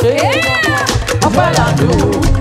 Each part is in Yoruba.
ṣe ọpẹ́ làdùn.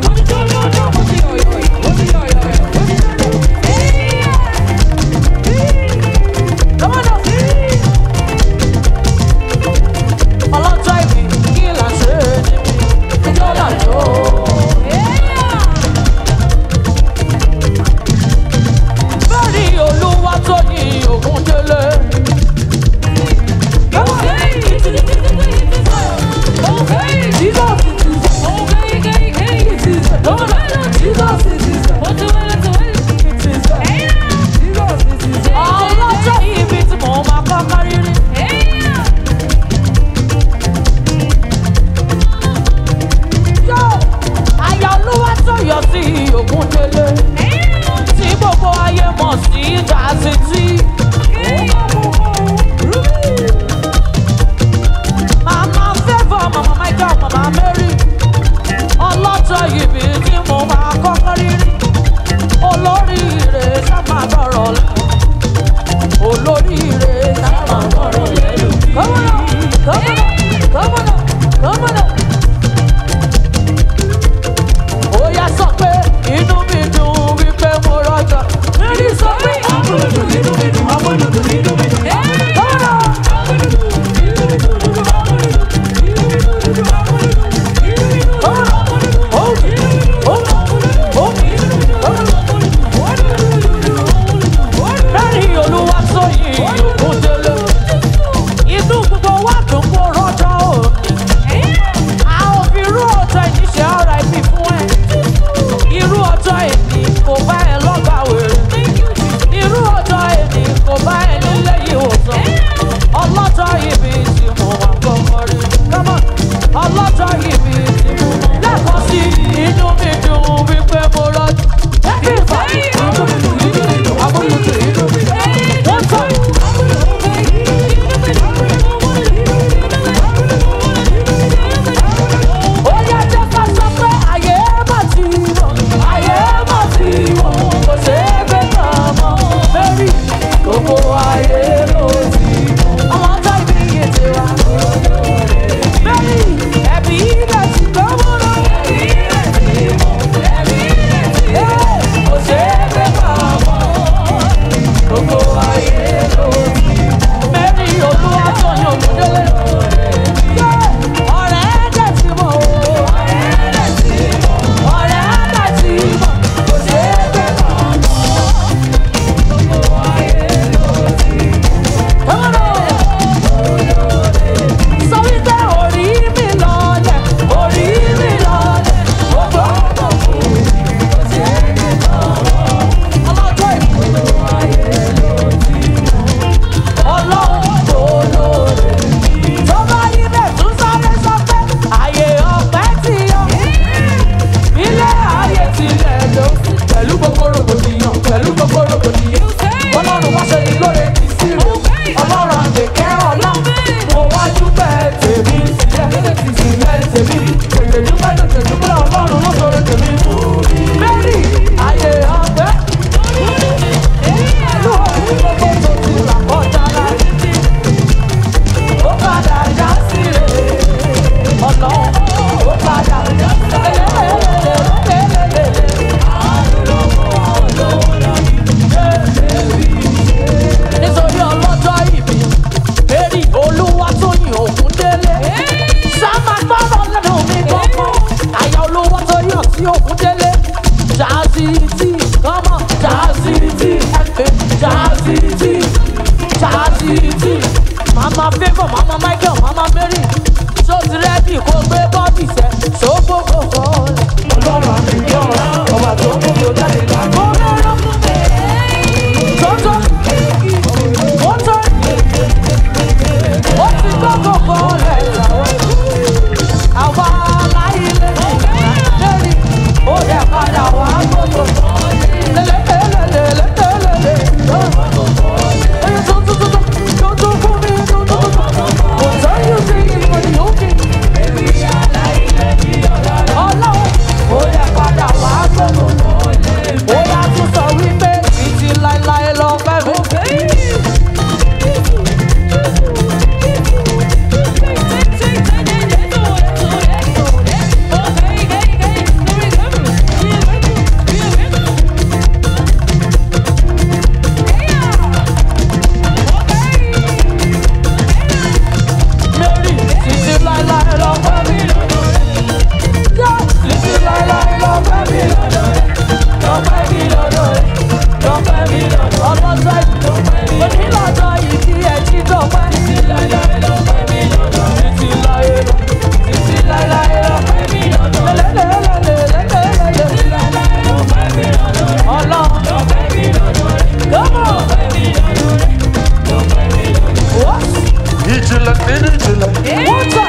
mama favour mama michael mama mary tó ti rẹ́dì kó gbé bọ́ọ̀dì sẹ́ sókòkò kọ́ ọ̀lẹ̀. ọlọ́run àti ìjọba ọba tó ń kó mi ó jáde láàbọ̀. Nidjula, nidjula. One time.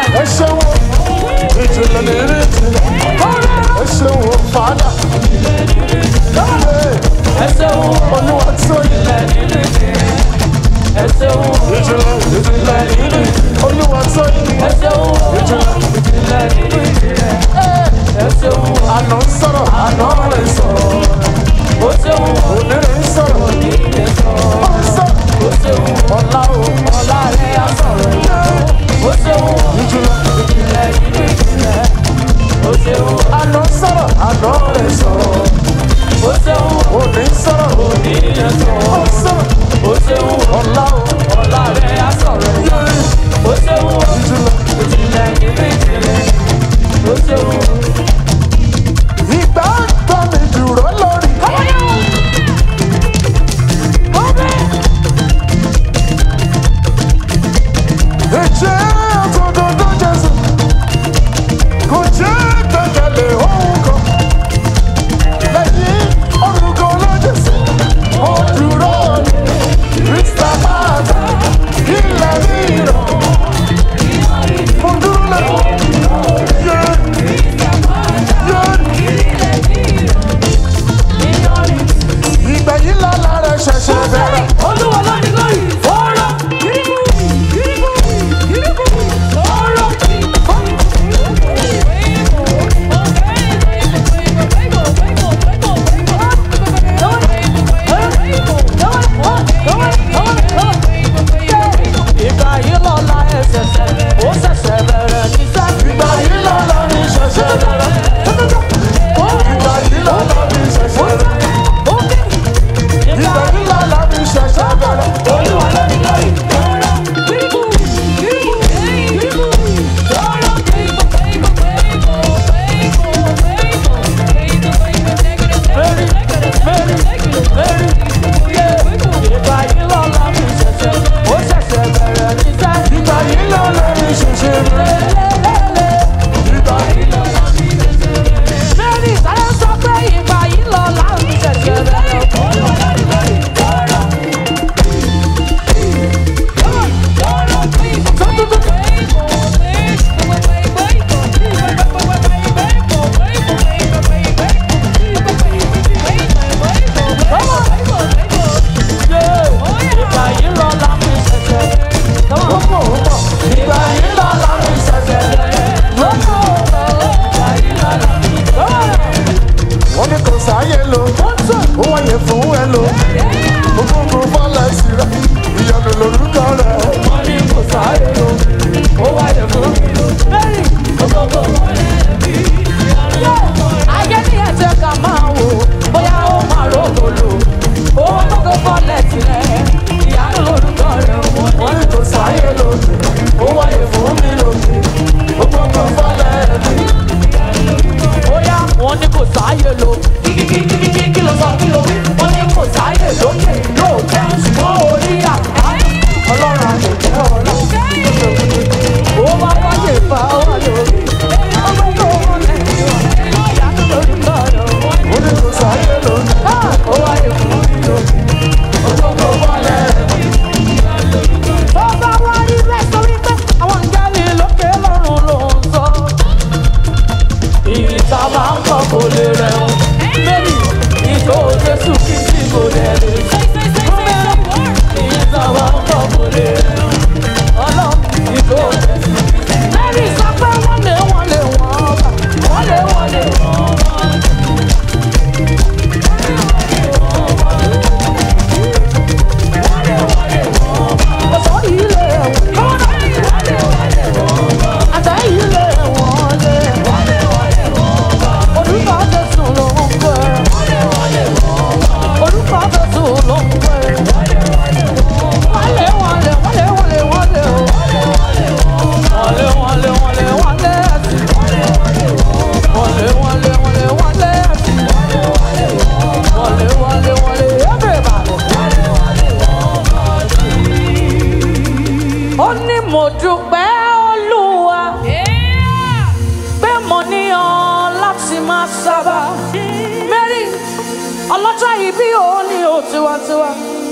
ọlọ́jọ́ ìbí òun ni ò tiwantiwa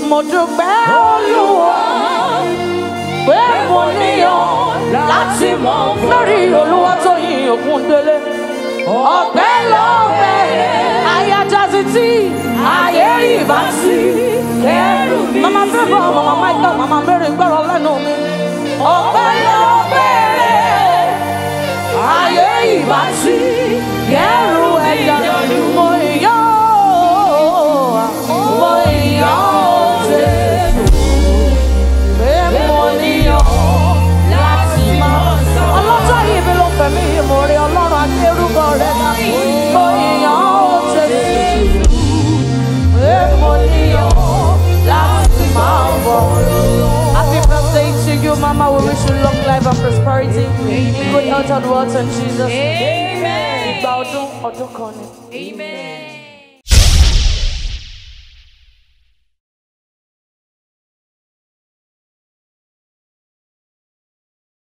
mo dúpẹ́ olúwa pé mo níyàn láti mọ lórí olúwa tó yin òkun délé ọpẹ́ lọ́pẹ́ ayájáde tí ayé ìbá sí kẹrù mi sí wọn. mama fẹ́ bọ̀ mama michael mama mary gbọ́rọ̀ lẹ́nu mi ọpẹ́ lọ́pẹ́. authority. Amen. Put out on water, Jesus. Amen. Amen. Amen.